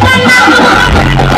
Oh, my God.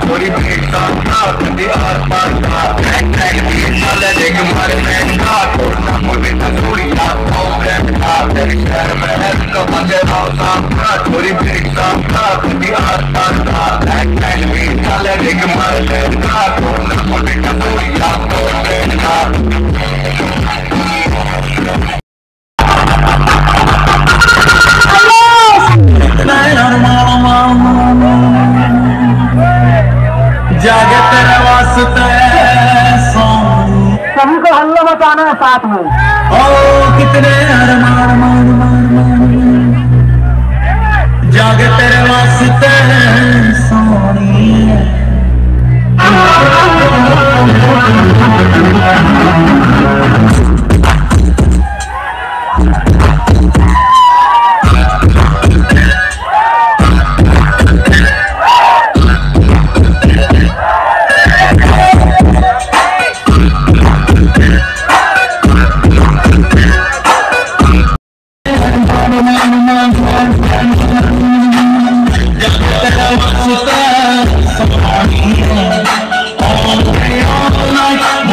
छोरी भीड़ का कभी पार का ट्रैक ट्रैक भी चले देख मारे मैं का छोड़ना मुझे ना छोड़ी ना हो का तेरे शहर में है उसका मज़े रोजा का छोरी भीड़ का कभी आर पार का ट्रैक ट्रैक भी चले देख मारे का छोड़ना मुझे ना छोड़ी ना हो का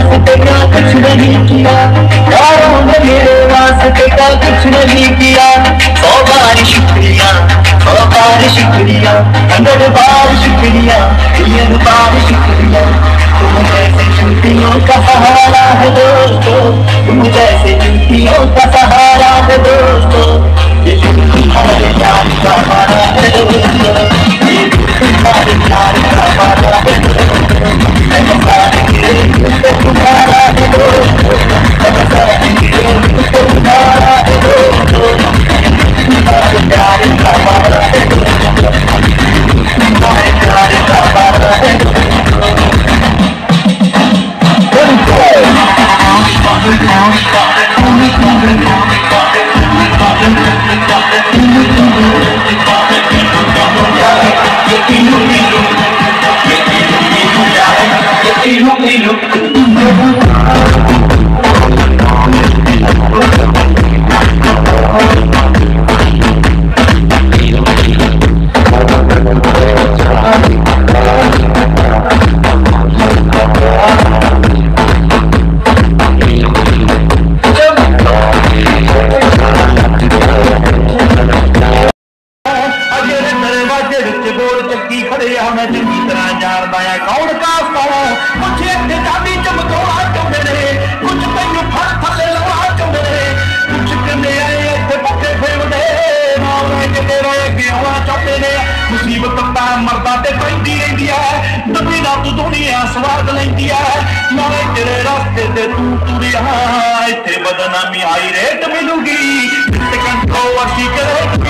वास्ते का कुछ नहीं किया। यारों ने मेरे वास्ते का कुछ नहीं किया। सौ बार शुक्रिया, सौ बार शुक्रिया, हंड्रेड बार शुक्रिया, मिलियन बार शुक्रिया। तुम जैसे छुट्टियों का सहारा है दोस्तों, तुम जैसे छुट्टियों का सहारा है दोस्तों। ये तुम्हारे प्यार का मारा है दोस्तों। ये तुम्हारे प्यार ਸੋਹਣੇ ਚੰਗੀ ਤਰ੍ਹਾਂ ਜਾਣਦਾ ਆ ਕੌਣ ਕਾਸਤਾ ਮੁਝੇ ਤੇ ਜਾਨੀ ਚਮਕਾਉਣਾ ਚਾਹੁੰਦੇ ਨੇ ਕੁਝ ਤੈਨੂੰ ਫੜ ਥੱਲੇ ਲਾਉਣਾ ਚਾਹੁੰਦੇ ਨੇ ਕੁਝ ਕੰਨੇ ਆਏ ਇੱਥੇ ਪੱਕੇ ਫੇਰਦੇ ਮੌਲੇ ਚ ਤੇਰੇ ਅੱਗੇ ਆਉਣਾ ਚਾਹੁੰਦੇ ਨੇ ਮੁਸੀਬਤ ਤਾਂ ਮਰਦਾ ਤੇ ਪੈਂਦੀ ਰਹਿੰਦੀ ਐ ਨਬੀ ਦਾ ਤੂੰ ਦੁਨੀਆ ਸਵਾਦ ਲੈਂਦੀ ਐ ਨਾਲੇ ਤੇਰੇ ਰਸਤੇ ਤੇ ਤੂੰ ਤੁਰਿਆ ਇੱਥੇ ਬਦਨਾਮੀ ਆਈ ਰੇਟ ਮਿਲੂਗੀ ਕੰਟਰੋਲ ਅਸੀਂ ਕਰੇ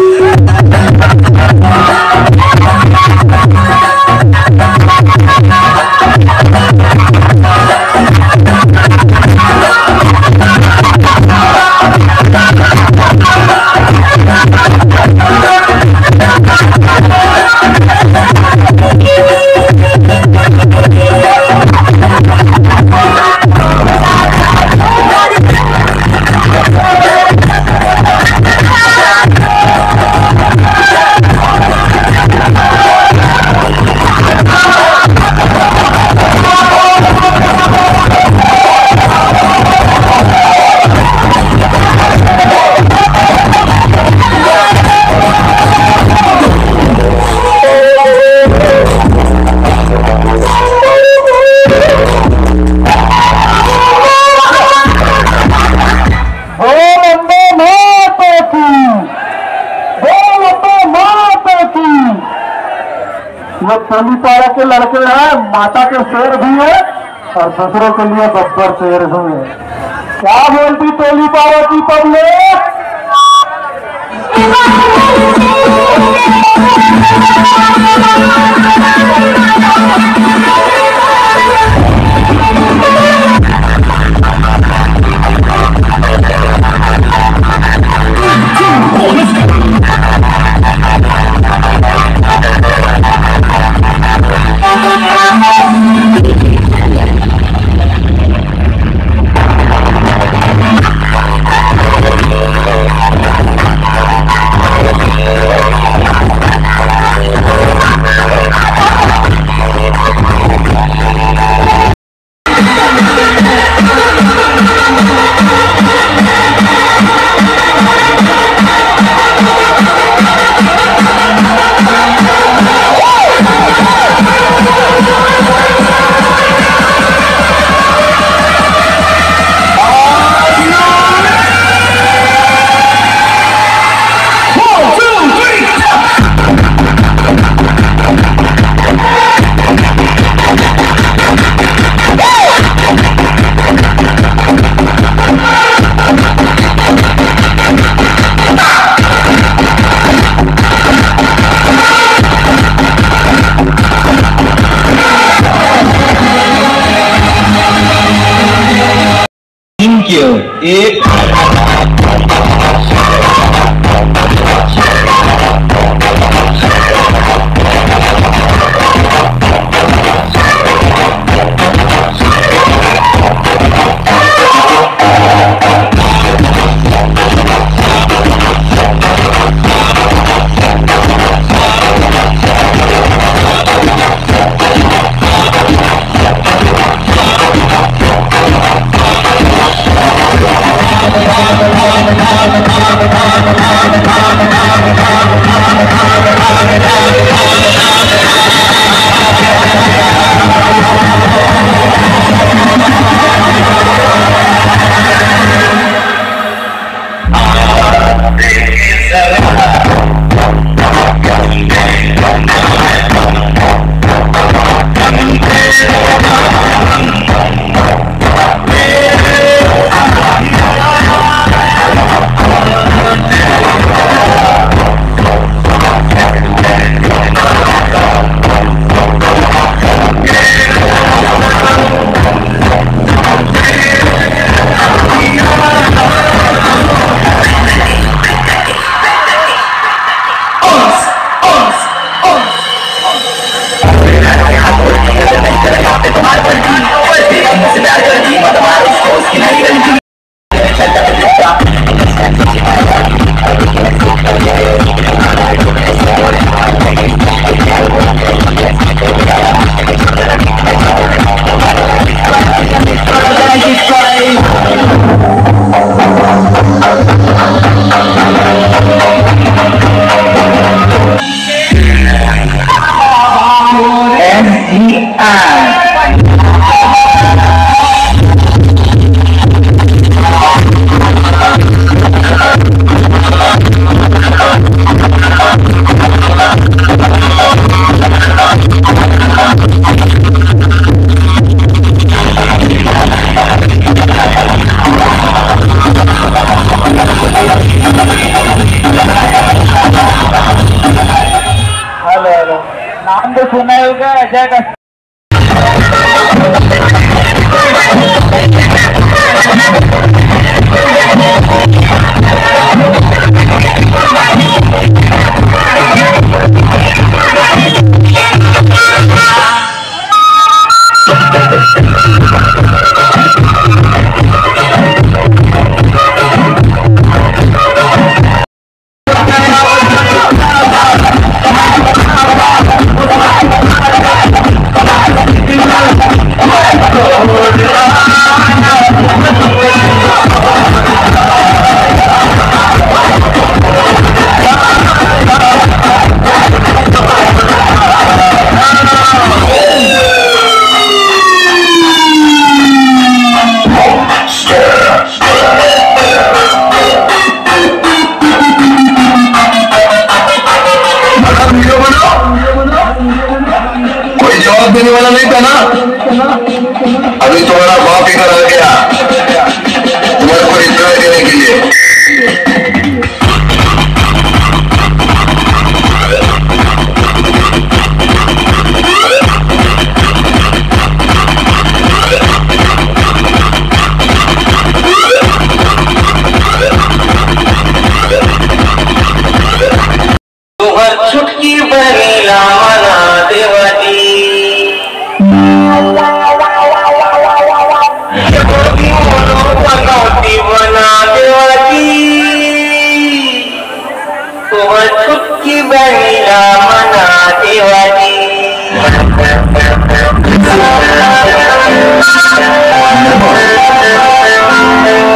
ये टोली पारा के लड़के हैं, माता के शेर भी है और दूसरों के लिए बब्बर शेर भी है। क्या बोलती टोली पारा की पब्लिक? अभी तुम्हारा बाप इधर आ गया। तुम्हारे को रिप्लाई देने के लिए। छुटकी बनी रामना Devti Thank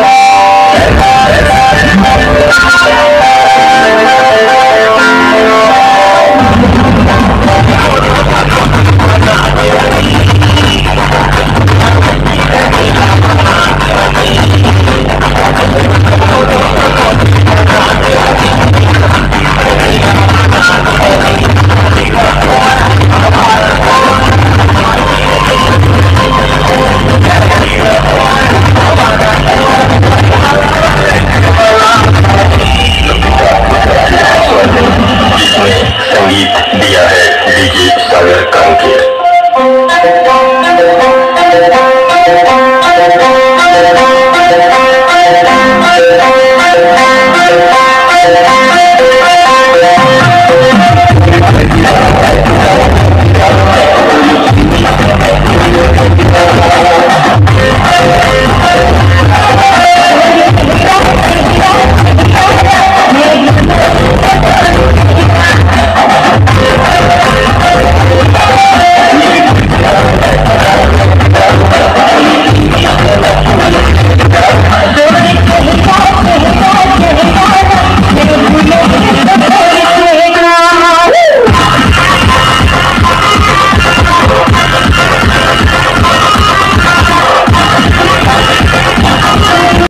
you. American kid.